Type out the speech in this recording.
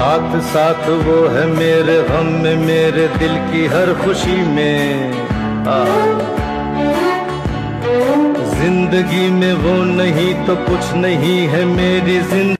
साथ साथ वो है मेरे गम में, मेरे दिल की हर खुशी में। आ। ज़िंदगी में वो नहीं तो कुछ नहीं है मेरी ज़िंदगी।